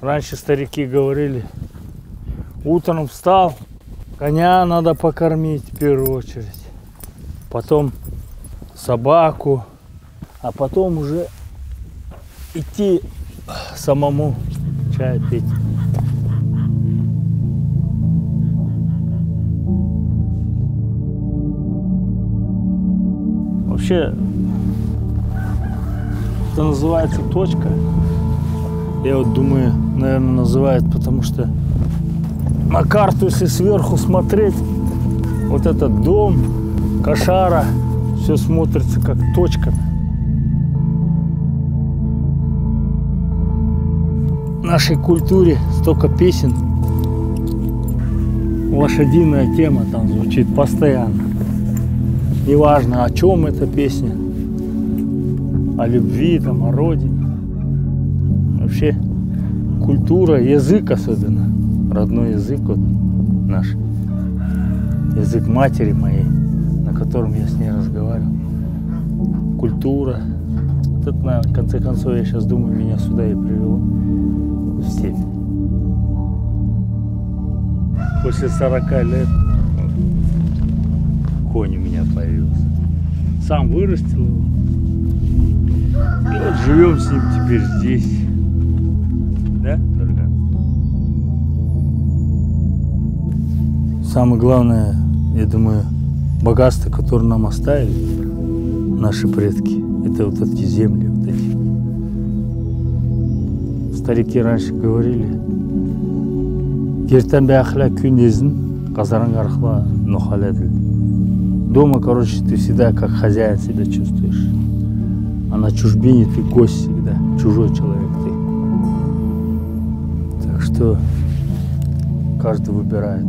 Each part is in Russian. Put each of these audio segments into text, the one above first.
Раньше старики говорили, утром встал, коня надо покормить в первую очередь, потом собаку, а потом уже идти самому чай пить. Вообще, это называется точка. Я вот думаю, наверное, называют, потому что на карту, если сверху смотреть, вот этот дом, кошара, все смотрится как точка. В нашей культуре столько песен, лошадиная тема там звучит постоянно. Неважно, о чем эта песня, о любви, там, о родине. Вообще культура, язык особенно, родной язык вот наш, язык матери моей, на котором я с ней разговаривал. Культура. Это, на конце концов, я сейчас думаю, меня сюда и привело в степь. После 40 лет конь у меня появился. Сам вырастил его. И вот живем с ним теперь здесь. Да, Дорога? Самое главное, я думаю, богатство, которое нам оставили наши предки, это вот эти земли, вот эти. Старики раньше говорили, ертең бәхлә күнезін қазараң арқылы нохаледіл. Дома, короче, ты всегда как хозяин себя чувствуешь. А на чужбине ты гость всегда, чужой человек что каждый выбирает.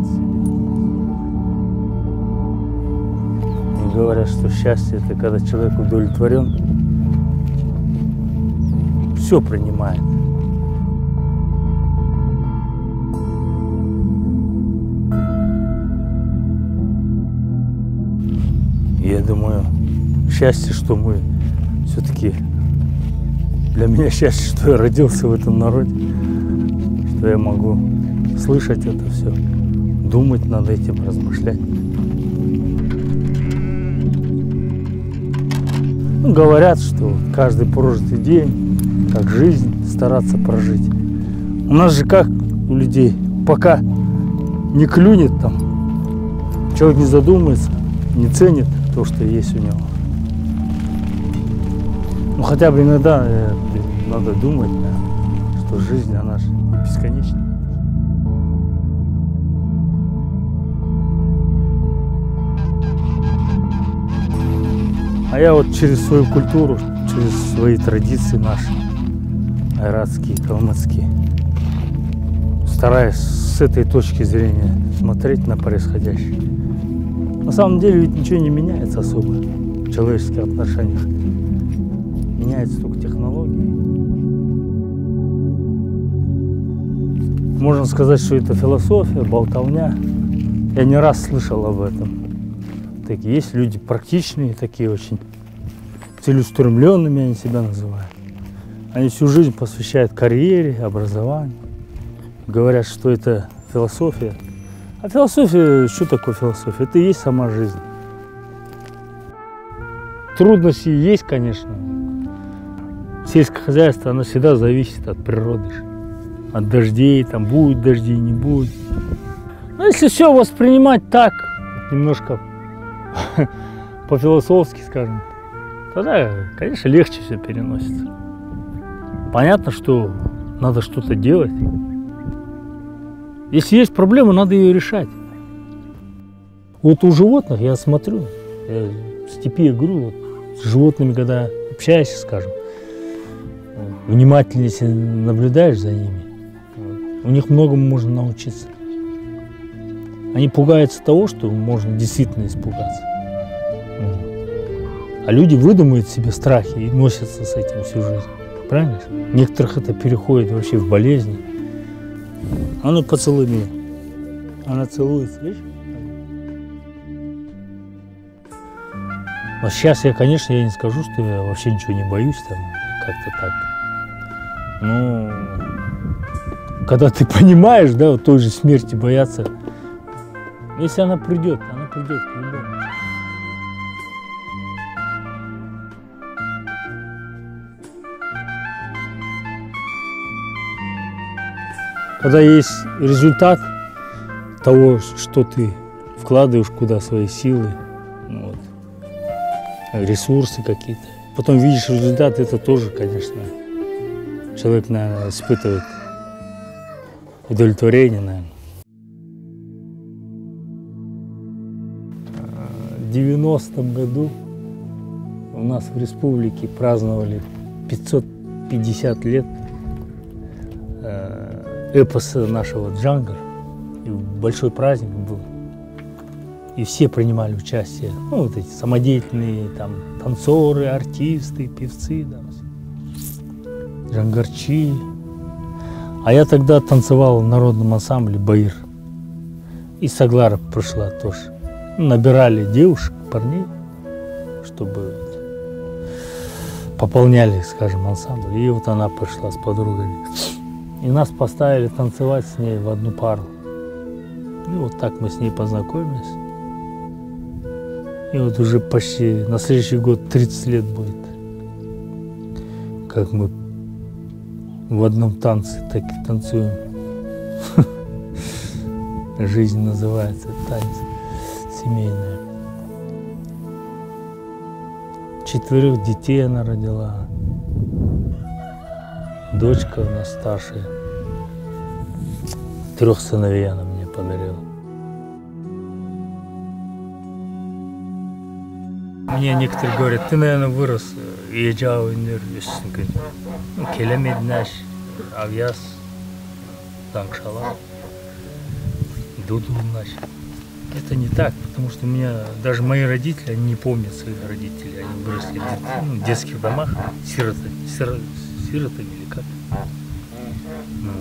И говорят, что счастье это когда человек удовлетворен, все принимает. Я думаю, счастье, что мы все-таки для меня счастье, что я родился в этом народе, что я могу слышать это все, думать над этим, размышлять. Ну, говорят, что каждый прожитый день, как жизнь, стараться прожить. У нас же как у людей, пока не клюнет там, человек не задумается, не ценит то, что есть у него. Ну хотя бы иногда э, надо думать, да, что жизнь, она же бесконечна. А я вот через свою культуру, через свои традиции наши, айратские, калмыцкие, стараюсь с этой точки зрения смотреть на происходящее. На самом деле ведь ничего не меняется особо в человеческих отношениях. Меняются только технологии. Можно сказать, что это философия, болтовня. Я не раз слышал об этом. Такие есть люди практичные, такие очень целеустремленными они себя называют. Они всю жизнь посвящают карьере, образованию. Говорят, что это философия. А философия, что такое философия? Это и есть сама жизнь. Трудности есть, конечно. Сельское хозяйство, оно всегда зависит от природы, от дождей, там будет дожди, не будет. Но если все воспринимать так, немножко по-философски, скажем, тогда, конечно, легче все переносится. Понятно, что надо что-то делать. Если есть проблема, надо ее решать. Вот у животных я смотрю, я в степи игру, вот, с животными, когда общаешься, скажем, внимательно если наблюдаешь за ними, у них многому можно научиться. Они пугаются того, что можно действительно испугаться. А люди выдумывают себе страхи и носятся с этим всю жизнь. Правильно? Некоторых это переходит вообще в болезни. А ну поцелуй меня. Она целуется, видишь? Но сейчас я, конечно, я не скажу, что я вообще ничего не боюсь, там, как-то так. Ну, когда ты понимаешь, да, вот той же смерти бояться, если она придет, она придет к любому. Когда есть результат того, что ты вкладываешь куда свои силы, ну вот, ресурсы какие-то. Потом видишь результат, это тоже, конечно, человек, наверное, испытывает удовлетворение, наверное. В 90-м году у нас в республике праздновали 550 лет э, эпоса нашего Джангар. И большой праздник был. И все принимали участие. Ну, вот эти самодеятельные там танцоры, артисты, певцы, там, джангарчи. А я тогда танцевал в народном ансамбле «Баир». И Саглара пришла тоже. Набирали девушек, парней, чтобы пополняли, скажем, ансамбль. И вот она пришла с подругой. И нас поставили танцевать с ней в одну пару. И вот так мы с ней познакомились. И вот уже почти на следующий год 30 лет будет, как мы в одном танце так и танцуем. Жизнь называется танец семейная. Четверых детей она родила. Дочка у нас старшая. Трех сыновей она мне подарила. Мне некоторые говорят, ты, наверное, вырос, ежау өнер үстіңгі. Келемеді наш, авяз, таңшала, дуду наш. Это не так, потому что у меня даже мои родители, они не помнят своих родителей. Они выросли в дет- ну, в детских домах, сироты, сиро- сиротами или как. Ну,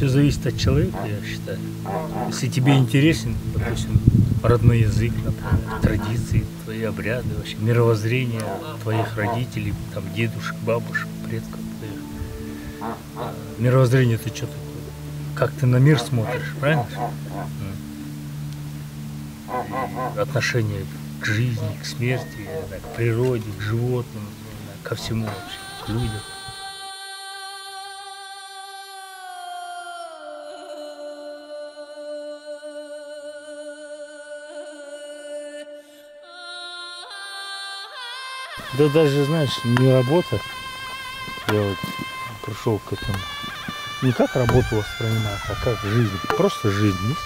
все зависит от человека, я считаю. Если тебе интересен, допустим, родной язык, например, традиции, твои обряды, вообще мировоззрение твоих родителей, там, дедушек, бабушек, предков твоих. Мировоззрение это что такое? Как ты на мир смотришь, правильно? М. Отношение к жизни, к смерти, к природе, к животным, ко всему вообще, к людям. Да даже, знаешь, не работа. Я вот пришел к этому. Не как работу воспринимать, а как жизнь. Просто жизнь.